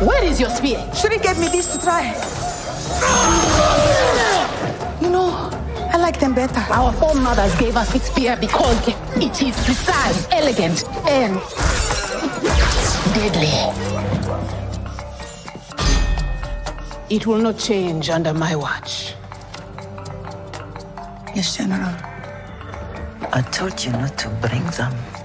Where is your spear? Shuri gave me this to try. You know, I like them better. Our foremothers gave us this spear because it is precise, elegant, and deadly. It will not change under my watch. Yes, General. I told you not to bring them.